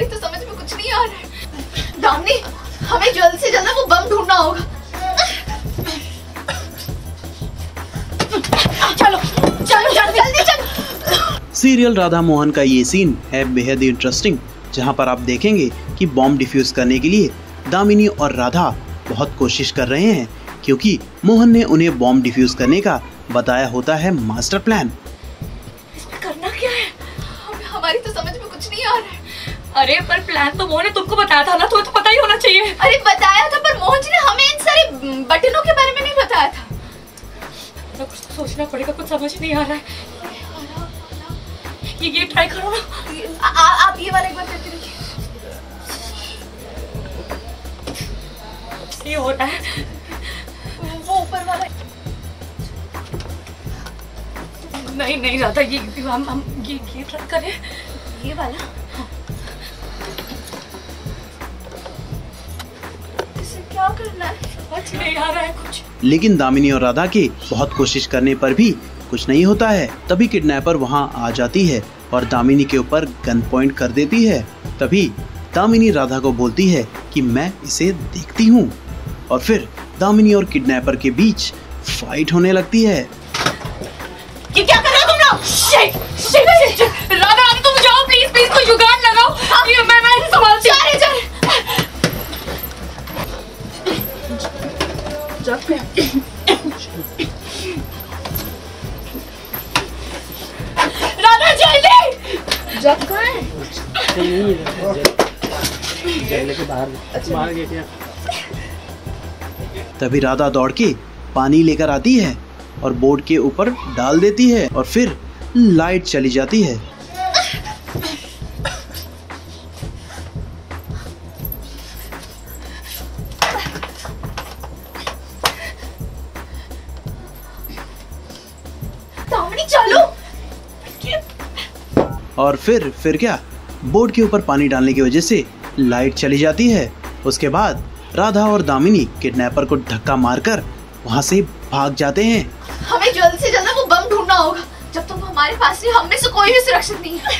हमारी तो समझ में कुछ नहीं आ रहा है। दामनी हमें जल्द से जल्द वो बम ढूंढना होगा। चलो चलो चलो जल्दी चलो। सीरियल राधा मोहन का ये सीन है बेहद इंटरेस्टिंग जहाँ पर आप देखेंगे कि बॉम्ब डिफ्यूज करने के लिए दामिनी और राधा बहुत कोशिश कर रहे हैं क्योंकि मोहन ने उन्हें बॉम्ब डिफ्यूज करने का बताया होता है मास्टर प्लान करना क्या है? हमारी तो समझ में कुछ नहीं आ रहा है। अरे पर प्लान तो मोहन ने तुमको बताया था ना तो तो पता ही होना चाहिए। अरे बताया था पर मोहन जी ने हमें इन सारे बटनों के बारे में नहीं बताया था। तो कुछ तो सोचना पड़ेगा कुछ समझ नहीं आ रहा है। ये ये ट्राई करो ना। आ, आप ये वाला एक बार करके देखिए। ये हो रहा है। वो ऊपर वाला। नहीं नहीं राधा ये हम हम ये ये ट्राई करें। ये वाला? नहीं आ रहा है कुछ लेकिन दामिनी और राधा के बहुत कोशिश करने पर भी कुछ नहीं होता है। तभी किडनैपर वहाँ आ जाती है और दामिनी के ऊपर गन पॉइंट कर देती है। तभी दामिनी राधा को बोलती है कि मैं इसे देखती हूँ। और फिर दामिनी और किडनैपर के बीच फाइट होने लगती है। ये क्या कर रहे हो तुम लोग? राधा तुम जाओ प्लीज़ प्लीज़ कोई राधा जल्दी! जब कहाँ है? तभी राधा दौड़ के पानी लेकर आती है और बोर्ड के ऊपर डाल देती है और फिर लाइट चली जाती है। और फिर फिर क्या? बोर्ड के ऊपर पानी डालने की वजह से लाइट चली जाती है। उसके बाद राधा और दामिनी किडनैपर को धक्का मारकर वहाँ से भाग जाते हैं। हमें जल्द से जल्द वो बम ढूंढना होगा। जब तुम तो हमारे पास नहीं हम में से कोई भी सुरक्षित नहीं है।